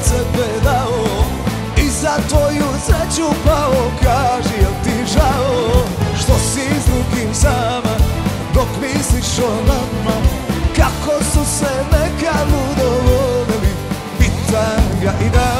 od sebe dao I za tvoju sreću pao. Kaži jel ti žao Što si s drugim sama Dok misliš o nama? Kako su se neka ludo volili Pitan ga i dao